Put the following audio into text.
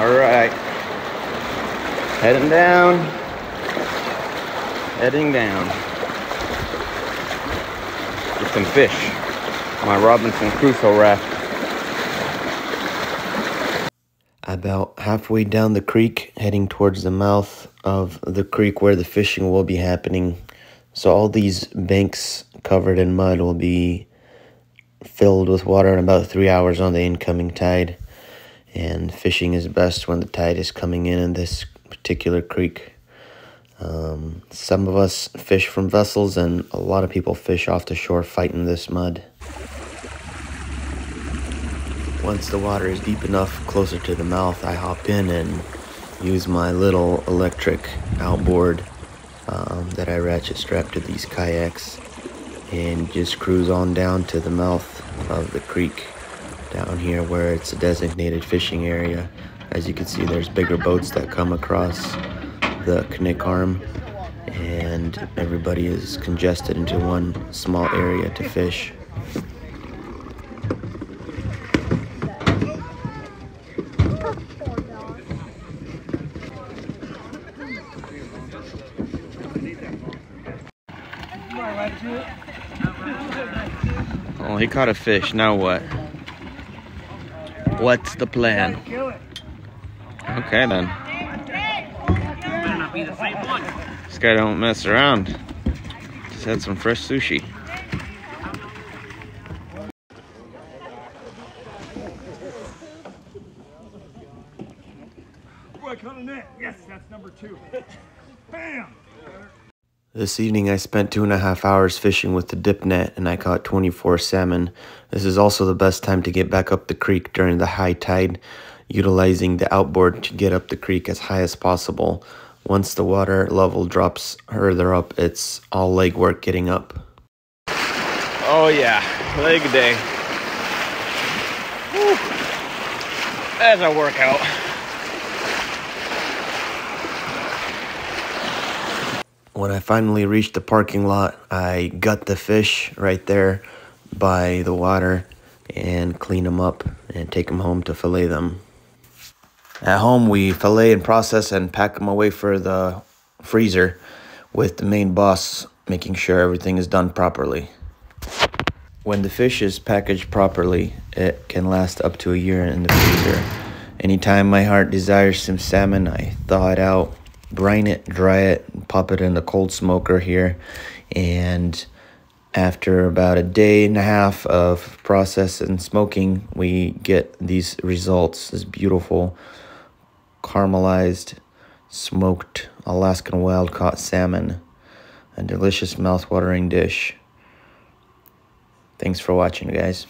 All right. Heading down. Heading down. Get some fish. My Robinson Crusoe raft. About halfway down the creek, heading towards the mouth of the creek where the fishing will be happening. So all these banks covered in mud will be filled with water in about three hours on the incoming tide. And fishing is best when the tide is coming in in this particular creek. Um, some of us fish from vessels, and a lot of people fish off the shore fighting this mud. Once the water is deep enough closer to the mouth, I hop in and use my little electric outboard um, that I ratchet strap to these kayaks and just cruise on down to the mouth of the creek down here where it's a designated fishing area. As you can see, there's bigger boats that come across the Knik Arm and everybody is congested into one small area to fish. Oh, he caught a fish. Now what? What's the plan? Okay then. This guy don't mess around. Just had some fresh sushi. Yes, that's number two. Bam! This evening I spent two and a half hours fishing with the dip net and I caught 24 salmon. This is also the best time to get back up the creek during the high tide, utilizing the outboard to get up the creek as high as possible. Once the water level drops further up, it's all leg work getting up. Oh yeah, leg day. Whew. That's a workout. When I finally reached the parking lot, I gut the fish right there by the water and clean them up and take them home to fillet them. At home, we fillet and process and pack them away for the freezer with the main boss making sure everything is done properly. When the fish is packaged properly, it can last up to a year in the freezer. Anytime my heart desires some salmon, I thaw it out, brine it, dry it, pop it in the cold smoker here, and after about a day and a half of process and smoking, we get these results, this beautiful caramelized, smoked Alaskan wild caught salmon, a delicious mouth-watering dish. Thanks for watching, guys.